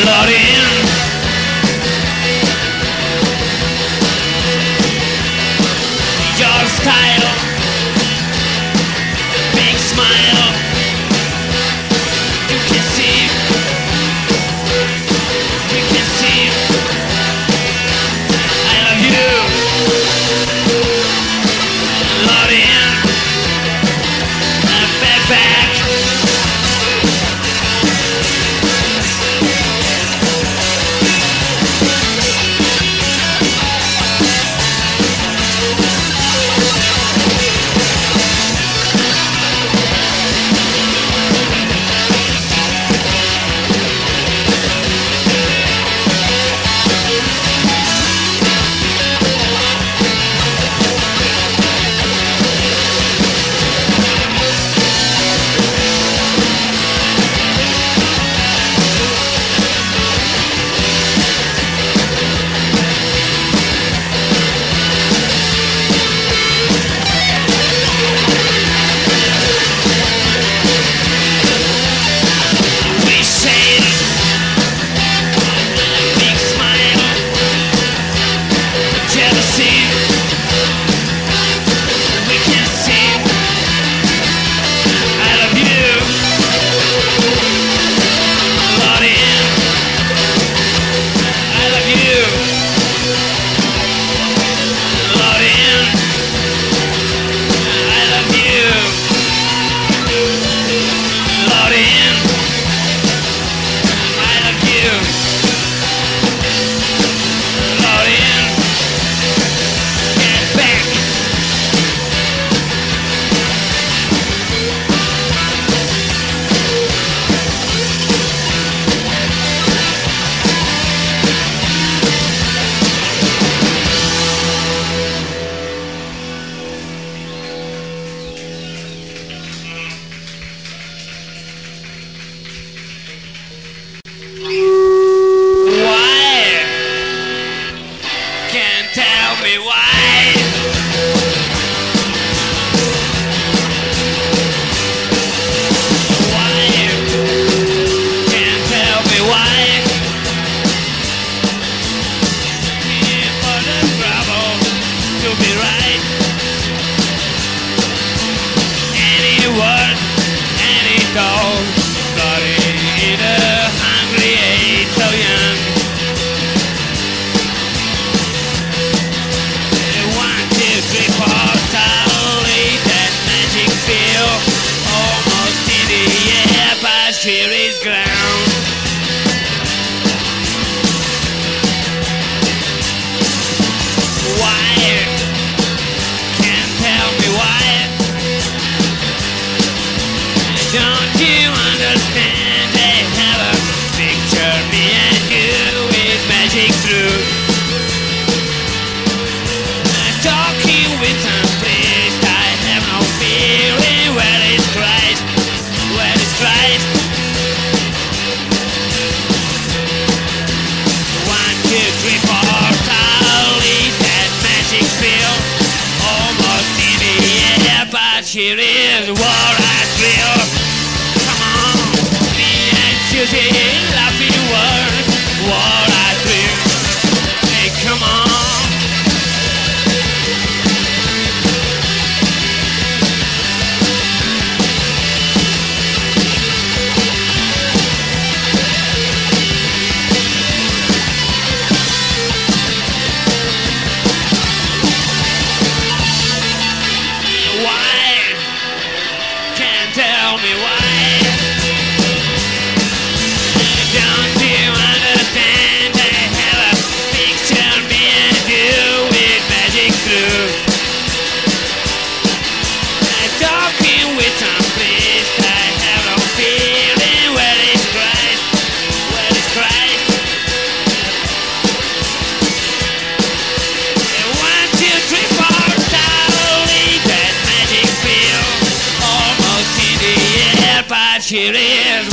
Lord in Here is what I feel.